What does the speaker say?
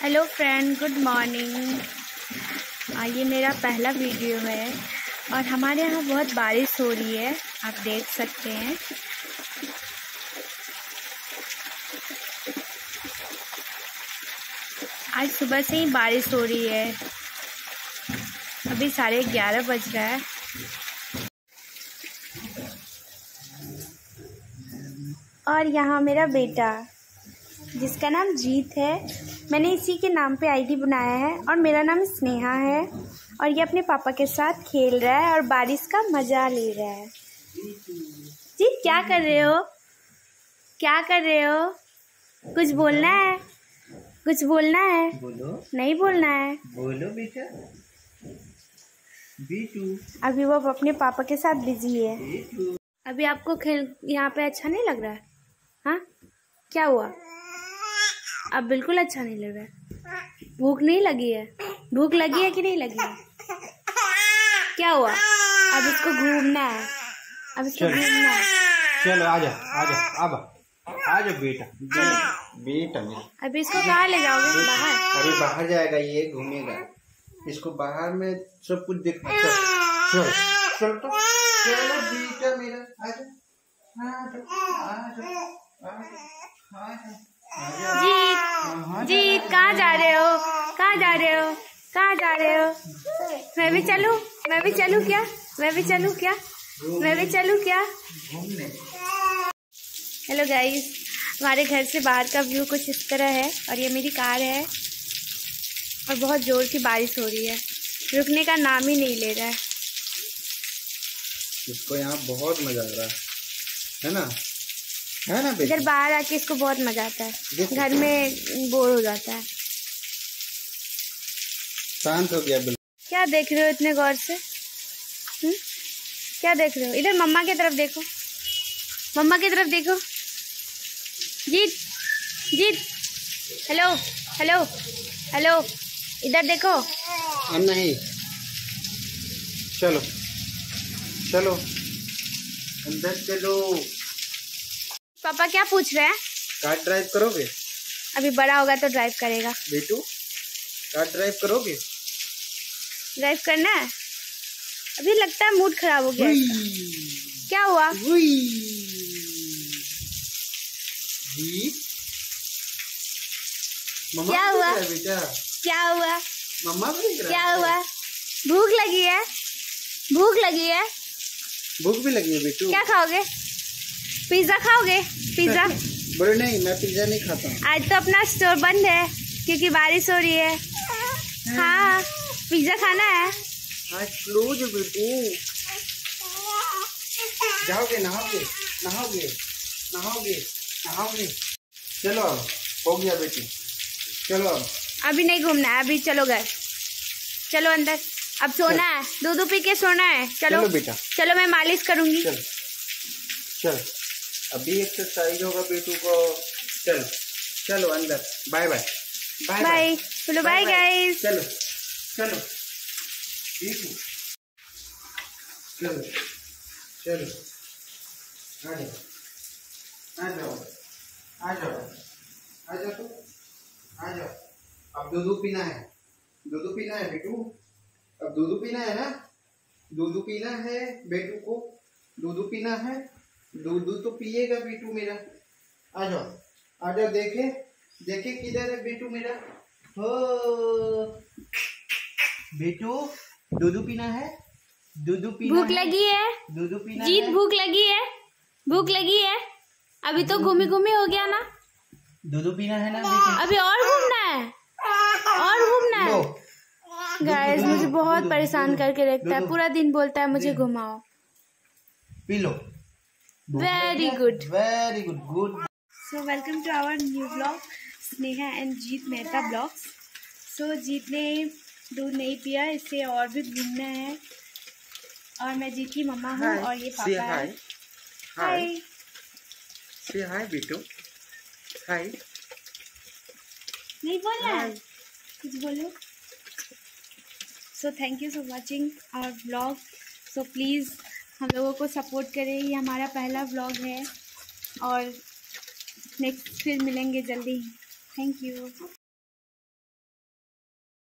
Hello friend good morning ये मेरा पहला वीडियो है और हमारे यहाँ बहुत बारिश हो रही है, आप देख सकते हैं। आज सुबह से ही बारिश हो रही है। अभी साढ़े ग्यारह बज रहा है। और यहाँ मेरा बेटा जिसका नाम जीत है। मैंने इसी के नाम पे आईडी बनाया है और मेरा नाम स्नेहा है और ये अपने पापा के साथ खेल रहा है और बारिश का मज़ा ले रहा है। जीत क्या कर रहे हो? क्या कर रहे हो? कुछ बोलना है? कुछ बोलना है? बोलो। नहीं बोलना है? बोलो बेटा। बीटू। अभी वो अपने पापा के साथ बिज़ी है। अभी आपको खेल यहाँ पे अच्छा नहीं लग रहा है? हाँ? क्या हुआ? अब बिल्कुल अच्छा नहीं लग रहा है। भूख नहीं लगी है? भूख लगी है कि नहीं लगी है? क्या हुआ? अब इसको घूमना है। अब इसको घूमना है। चलो आजा आजा अब। आजा बेटा बेटा मेरा। अभी इसको कहाँ ले जाओगे? बाहर। अभी बाहर जाएगा ये घूमेगा। इसको बाहर में सब कुछ देखना चल चल चल तो। चलो बेटा मेरा आजा आजा आजा आजा जीत जीत कहाँ जा रहे हो? कहाँ जा रहे हो? कहाँ जा रहे हो? मैं भी चलूँ? मैं भी चलूँ क्या? मैं भी चलूँ क्या? मैं भी चलूँ क्या? हेलो गाइस हमारे घर से बाहर का व्यू कुछ इस तरह है और ये मेरी कार है और बहुत ज़ोर की बारिश हो रही है। रुकने का नाम ही नहीं ले रहा है। इसको यहाँ बहुत मज़ा आ रहा है है ना? है ना इधर बाहर आके इसको बहुत मज़ा आता है। घर में बोर हो जाता है। शांत हो गया बिल्कुल। क्या देख रहे हो इतने गौर से? हुँ? क्या देख रहे हो? इधर मम्मा की तरफ़ देखो। मम्मा की तरफ़ देखो। Jeet Jeet. Hello hello hello. इधर देखो। अब नहीं। चलो चलो। अंदर चलो। पापा क्या पूछ रहे हैं? कार ड्राइव करोगे? अभी बड़ा होगा तो ड्राइव करेगा। बेटू कार ड्राइव करोगे? ड्राइव करना है? अभी लगता है मूड खराब हो गया क्या हुआ? मम्मा क्या हुआ? बेटा। क्या हुआ? मम्मा क्या हुआ? भूख लगी है? भूख लगी है? भूख भी लगी है बेटू। क्या खाओगे? पिज्जा खाओगे? पिज्जा बोले नहीं मैं पिज्जा नहीं खाता। आज तो अपना स्टोर बंद है क्योंकि बारिश हो रही है। हाँ पिज्जा खाना है। आज क्लोज है बेटू जाओगे नहाओगे नहाओगे नहाओगे नहाओगे। चलो हो गया बेटी। चलो अभी नहीं घूमना है अभी चलो घर। चलो अंदर। अब सोना है दूध पी के सोना है। चलो। चलो बेटा। चलो मैं मालिश करूँगी। चल। चल। अभी एक्सरसाइज होगा बेटू को। चलो चलो अंदर। बाय बाय बाय बोलो बाय गाइस चलो चलो। बेटू चलो चलो। आ जाओ। आ जाओ। आ जाओ। आ जाओ तो। आ जाओ। अब दूध पीना है। दूध पीना है बेटू। अब दूध पीना है ना? दूध पीना है बेटू को। दूध पीना है। दूध दूध तो पिएगा बेटू मेरा। आ जाओ। आ जाओ देखे। देखे किधर है बेटू मेरा? हो। बेटू दूध पीना है? दूध पीना भूख लगी है? दूध पीना जीत भूख लगी है? भूख लगी है? अभी तो घूमी घूमी हो गया ना। दूध पीना है ना बेटे? अभी और घूमना है। और घूमना है। गाइस मुझे बहुत परेशान करके रखता है। पूरा दिन बोलता है मुझे घुमाओ। पी लो। Very good very good good so welcome to our new blog Sneha and Jeet Mehta blogs so Jeet ने दूध नहीं पिया इससे और भी घूमना है और मैं जीत की मम्मा हूँ और ये पापा हाय है हाय हाय से हाय बेटू हाय नहीं बोलना है कुछ बोलो so thank you for watching our blog so please हम लोगों को सपोर्ट करें। ये हमारा पहला ब्लॉग है और नेक्स्ट फिर मिलेंगे जल्दी। Thank you